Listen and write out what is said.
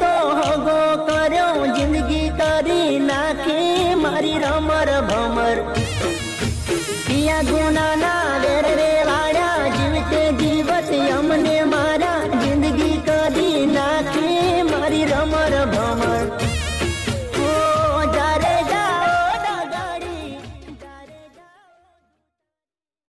तो हो करो ज़िंदगी तारी नाखी मारी रमर भमर। किया गुना ना